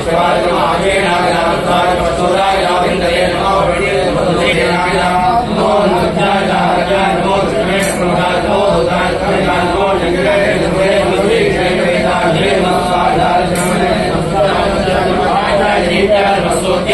शिवाय आगे नाग नाग सूराय नागिंद्रिय नमः वृणीय मधुसूदनाय नमः la que tiene